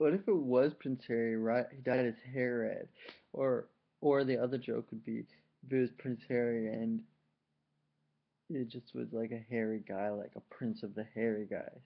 What if it was Prince Harry, right? He dyed his hair red, or or the other joke would be if it was Prince Harry and it just was like a hairy guy, like a Prince of the Hairy Guys.